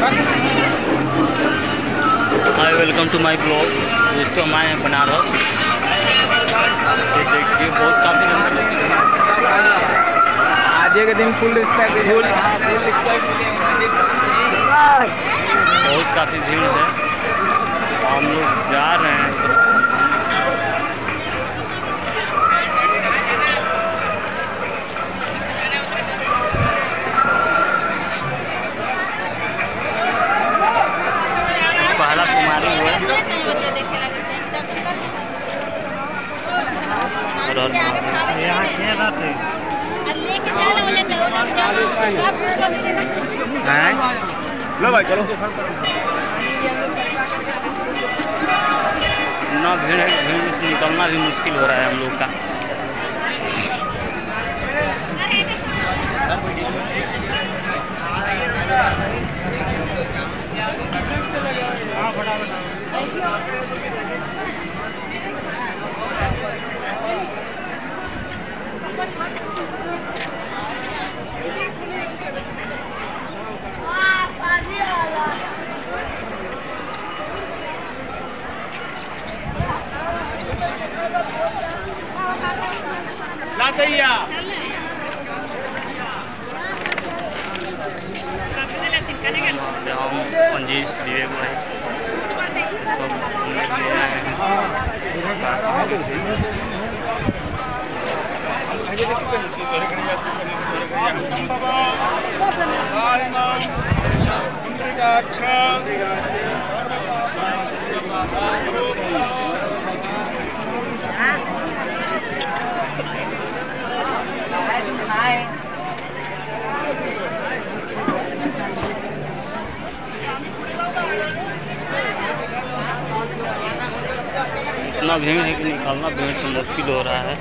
Hi welcome to my blog दोस्तों हम आए हैं बनारस। देखिए बहुत काफ़ी आज के दिन फुल रिस्पेक्ट फुल बहुत काफ़ी भीड़ है हम लोग जा रहे हैं पहला कुमारी हुआ और और लो भाई चलो ना भीड़ है, भीड़ से निकलना भी मुश्किल हो रहा है हम लोग का। हम पंजीश विवेक भाई सब इतना भीड़ है कि निकालना भीड़ से मुश्किल हो रहा है।